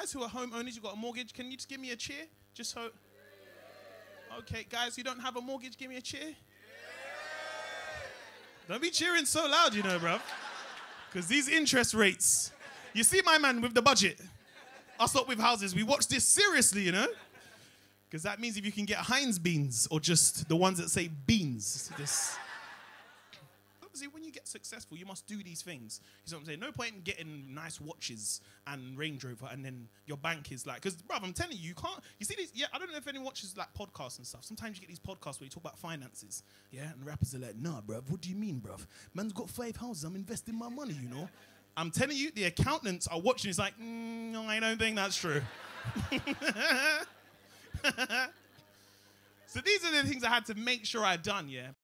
guys who are homeowners, you've got a mortgage, can you just give me a cheer? Just so. Okay, guys who don't have a mortgage, give me a cheer. Don't be cheering so loud, you know, bruv. Because these interest rates. You see, my man, with the budget, us up with houses, we watch this seriously, you know? Because that means if you can get Heinz beans or just the ones that say beans, this. Obviously, when you get successful, you must do these things. You know what I'm saying? No point in getting nice watches and Range Rover, and then your bank is like, because, bruv, I'm telling you, you can't. You see these? Yeah, I don't know if anyone watches like podcasts and stuff. Sometimes you get these podcasts where you talk about finances, yeah, and rappers are like, nah, bruv, what do you mean, bruv? Man's got five houses, I'm investing my money, you know? I'm telling you, the accountants are watching. It's like, mm, no, I don't think that's true. so these are the things I had to make sure I'd done, yeah.